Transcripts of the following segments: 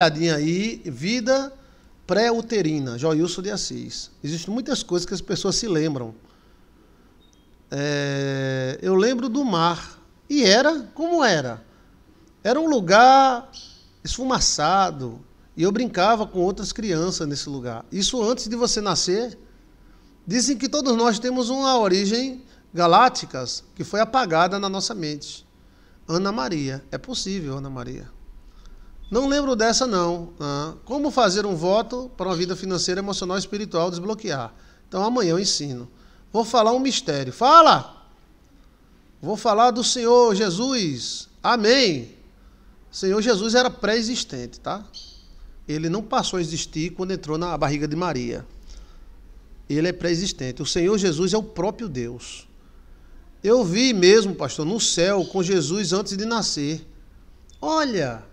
olhadinha aí, vida pré-uterina, Joilson de Assis. Existem muitas coisas que as pessoas se lembram. É, eu lembro do mar. E era como era. Era um lugar esfumaçado. E eu brincava com outras crianças nesse lugar. Isso antes de você nascer. Dizem que todos nós temos uma origem galácticas que foi apagada na nossa mente. Ana Maria. É possível, Ana Maria. Não lembro dessa, não. Ah, como fazer um voto para uma vida financeira, emocional e espiritual desbloquear? Então amanhã eu ensino. Vou falar um mistério. Fala! Vou falar do Senhor Jesus. Amém. O Senhor Jesus era pré-existente, tá? Ele não passou a existir quando entrou na barriga de Maria. Ele é pré-existente. O Senhor Jesus é o próprio Deus. Eu vi mesmo, pastor, no céu com Jesus antes de nascer. Olha,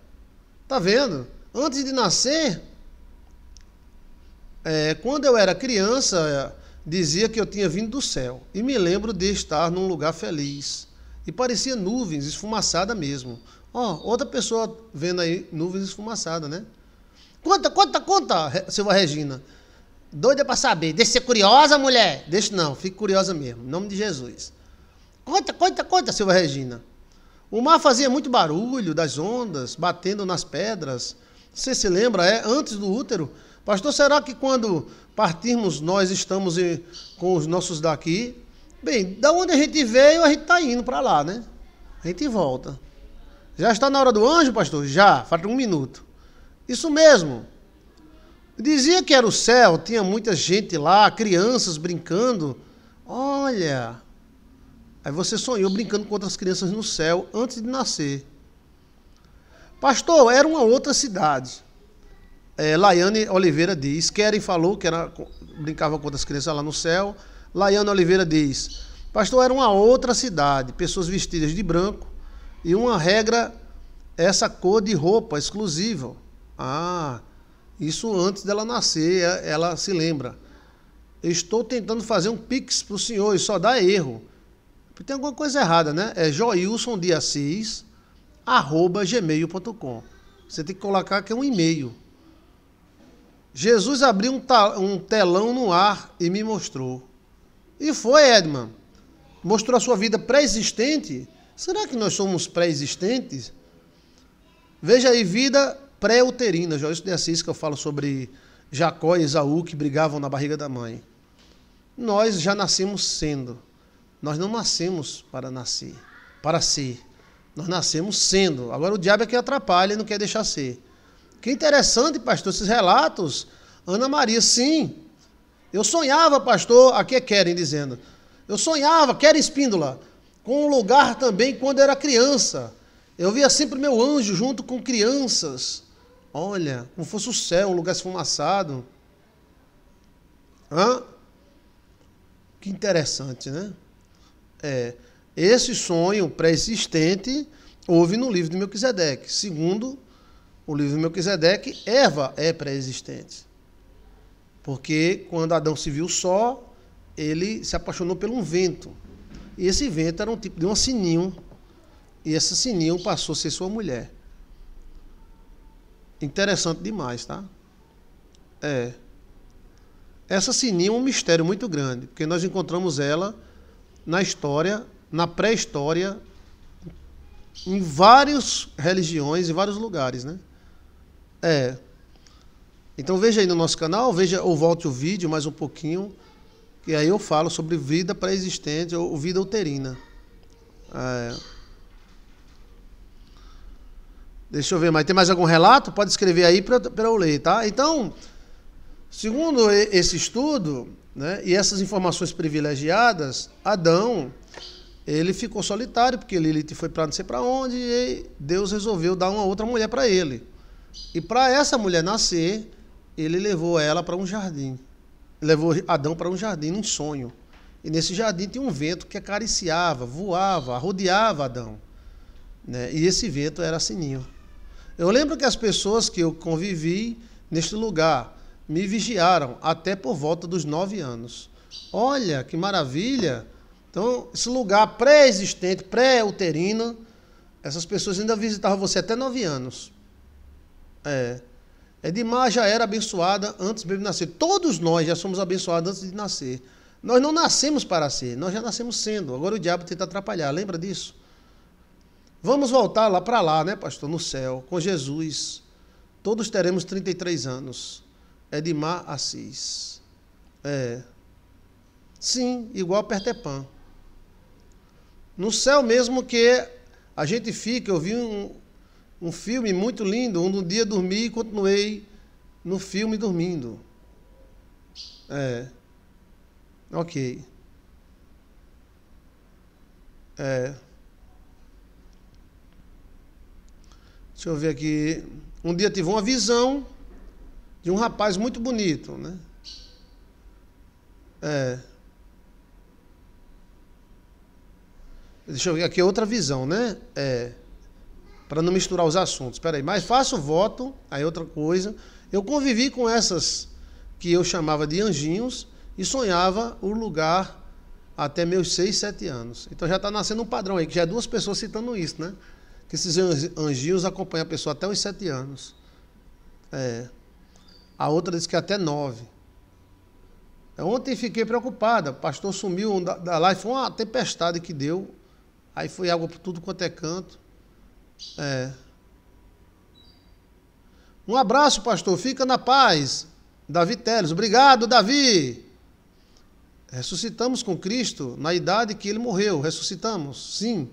tá vendo? Antes de nascer, é, quando eu era criança, dizia que eu tinha vindo do céu. E me lembro de estar num lugar feliz. E parecia nuvens, esfumaçada mesmo. Ó, oh, outra pessoa vendo aí nuvens esfumaçadas, né? Conta, conta, conta, Silva Regina. Doida para saber. Deixa ser curiosa, mulher. Deixa não, fique curiosa mesmo. Em nome de Jesus. Conta, conta, conta, Silva Regina. O mar fazia muito barulho das ondas, batendo nas pedras. Você se lembra, é? Antes do útero. Pastor, será que quando partirmos nós estamos com os nossos daqui? Bem, da onde a gente veio, a gente está indo para lá, né? A gente volta. Já está na hora do anjo, pastor? Já, falta um minuto. Isso mesmo. Dizia que era o céu, tinha muita gente lá, crianças brincando. Olha, Aí você sonhou brincando com outras crianças no céu antes de nascer. Pastor, era uma outra cidade. É, Laiane Oliveira diz, Keren falou que era, brincava com outras crianças lá no céu. Laiane Oliveira diz, pastor, era uma outra cidade, pessoas vestidas de branco e uma regra, essa cor de roupa exclusiva. Ah, isso antes dela nascer, ela se lembra. estou tentando fazer um pix para o senhor e só dá erro. Tem alguma coisa errada, né? É joilson de Assis, arroba gmail.com. Você tem que colocar que é um e-mail. Jesus abriu um, um telão no ar e me mostrou. E foi, Edman. Mostrou a sua vida pré-existente. Será que nós somos pré-existentes? Veja aí, vida pré-uterina. Joilson de Assis, que eu falo sobre Jacó e Esaú que brigavam na barriga da mãe. Nós já nascemos sendo. Nós não nascemos para nascer, para ser. Nós nascemos sendo. Agora o diabo é que atrapalha e não quer deixar ser. Que interessante, pastor, esses relatos. Ana Maria, sim. Eu sonhava, pastor, aqui é querem dizendo. Eu sonhava, querem espíndola, com um lugar também quando era criança. Eu via sempre meu anjo junto com crianças. Olha, como fosse o céu, um lugar esfumaçado. Hã? Que interessante, né? É, esse sonho pré-existente houve no livro de Melquisedeque. Segundo o livro de Melquisedeque, Eva é pré-existente. Porque quando Adão se viu só, ele se apaixonou por um vento. E esse vento era um tipo de um sininho. E esse sininho passou a ser sua mulher. Interessante demais, tá? É. Essa sininho é um mistério muito grande, porque nós encontramos ela na história, na pré-história, em várias religiões, em vários lugares, né? É. Então veja aí no nosso canal, veja ou volte o vídeo mais um pouquinho, que aí eu falo sobre vida pré-existente ou vida uterina. É. Deixa eu ver, mas tem mais algum relato? Pode escrever aí para eu ler, tá? Então, segundo esse estudo, né? E essas informações privilegiadas, Adão, ele ficou solitário, porque Lilith foi para não sei para onde, e Deus resolveu dar uma outra mulher para ele. E para essa mulher nascer, ele levou ela para um jardim. Levou Adão para um jardim, num sonho. E nesse jardim tinha um vento que acariciava, voava, rodeava Adão. Né? E esse vento era sininho. Eu lembro que as pessoas que eu convivi neste lugar, me vigiaram até por volta dos nove anos. Olha que maravilha! Então, esse lugar pré-existente, pré-uterino, essas pessoas ainda visitavam você até nove anos. É. Edmar já era abençoada antes de nascer. Todos nós já somos abençoados antes de nascer. Nós não nascemos para ser, nós já nascemos sendo. Agora o diabo tenta atrapalhar, lembra disso? Vamos voltar lá para lá, né, pastor? No céu, com Jesus. Todos teremos 33 anos. Edmar Assis. É. Sim, igual Peter Pan. No céu mesmo que a gente fica, eu vi um, um filme muito lindo, um dia dormi e continuei no filme dormindo. É. Ok. É. Deixa eu ver aqui. Um dia tive uma visão de um rapaz muito bonito, né? É. Deixa eu ver aqui outra visão, né? É. Para não misturar os assuntos. Espera aí, mas faço voto, aí outra coisa. Eu convivi com essas que eu chamava de anjinhos e sonhava o lugar até meus 6, 7 anos. Então já está nascendo um padrão aí, que já é duas pessoas citando isso, né? Que esses anjinhos acompanham a pessoa até os 7 anos. É. A outra diz que até 9. Ontem fiquei preocupada. O pastor sumiu da live. Foi uma tempestade que deu. Aí foi água por tudo quanto é canto. É. Um abraço, pastor. Fica na paz. Davi Teles. Obrigado, Davi. Ressuscitamos com Cristo na idade que ele morreu. Ressuscitamos? Sim.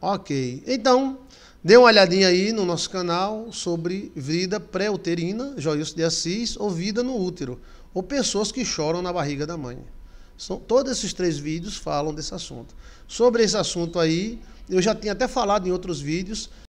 Ok. Então, dê uma olhadinha aí no nosso canal sobre vida pré-uterina, Joilson de Assis, ou vida no útero, ou pessoas que choram na barriga da mãe. São, todos esses três vídeos falam desse assunto. Sobre esse assunto aí, eu já tinha até falado em outros vídeos,